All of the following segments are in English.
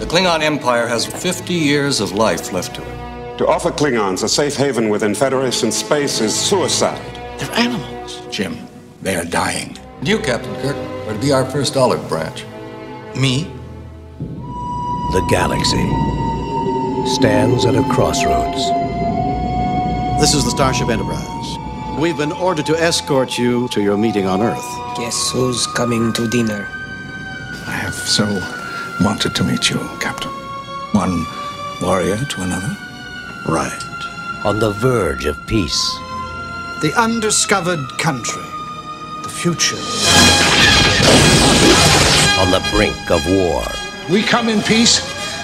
The Klingon Empire has 50 years of life left to it. To offer Klingons a safe haven within Federation space is suicide. They're animals. Jim, they are dying. And you, Captain Kirk, are to be our first olive branch. Me? The galaxy stands at a crossroads. This is the Starship Enterprise. We've been ordered to escort you to your meeting on Earth. Guess who's coming to dinner? I have so wanted to meet you, Captain. One warrior to another. Right. On the verge of peace. The undiscovered country. The future. On the brink of war. We come in peace,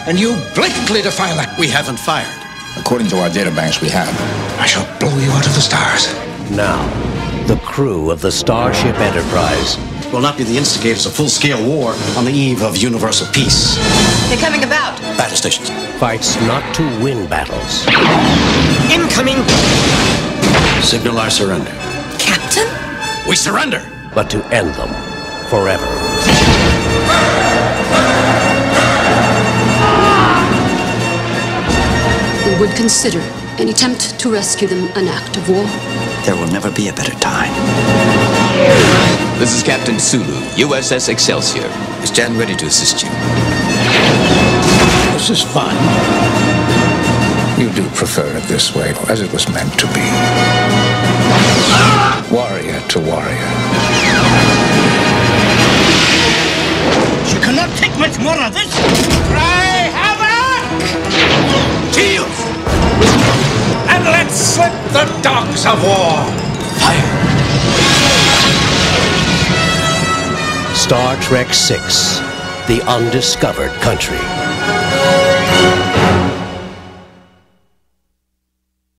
and you blatantly defy that. We haven't fired. According to our databanks, we have. I shall blow you out of the stars. Now, the crew of the Starship Enterprise will not be the instigators of full-scale war on the eve of universal peace. They're coming about. Battle stations. Fights not to win battles. Incoming! Signal our surrender. Captain? We surrender! But to end them forever. We would consider an attempt to rescue them an act of war. There will never be a better time. This is Captain Sulu, USS Excelsior. I stand ready to assist you. This is fun. You do prefer it this way, as it was meant to be. Warrior to warrior. You cannot take much more of this. And slip the dogs of war. Fire! Star Trek VI The Undiscovered Country.